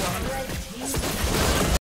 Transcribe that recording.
All right.